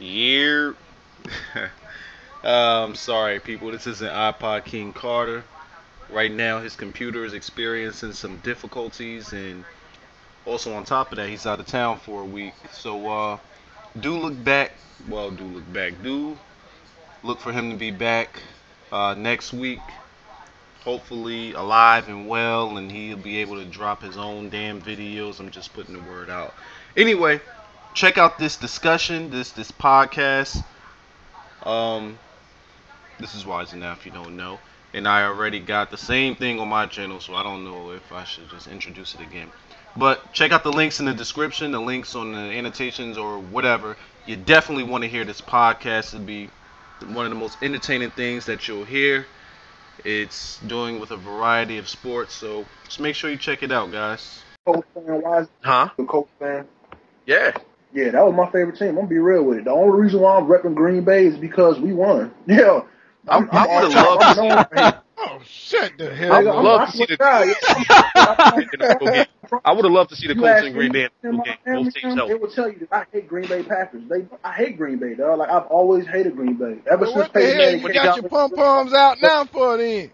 Year. um, sorry, people. This is an iPod King Carter. Right now, his computer is experiencing some difficulties, and also on top of that, he's out of town for a week. So, uh, do look back. Well, do look back. Do look for him to be back uh, next week. Hopefully, alive and well, and he'll be able to drop his own damn videos. I'm just putting the word out. Anyway, check out this discussion, this this podcast. Um, this is Wise Enough if you don't know. And I already got the same thing on my channel, so I don't know if I should just introduce it again. But check out the links in the description, the links on the annotations or whatever. You definitely want to hear this podcast. It'll be one of the most entertaining things that you'll hear. It's doing with a variety of sports, so just make sure you check it out, guys. Colts fan, wise Huh? the Colts fan. Yeah. Yeah, that was my favorite team. I'm gonna be real with it. The only reason why I'm repping Green Bay is because we won. Yeah. I- oh, I would've loved to see- Oh, shut the hell I would love to see the. I would have loved to see the Colts and Green Bay me, in game. Both teams help. It will tell you that I hate Green Bay Packers. They, I hate Green Bay, dog. Like I've always hated Green Bay ever Well, since what the Peyton hell you got your pom poms out now for then?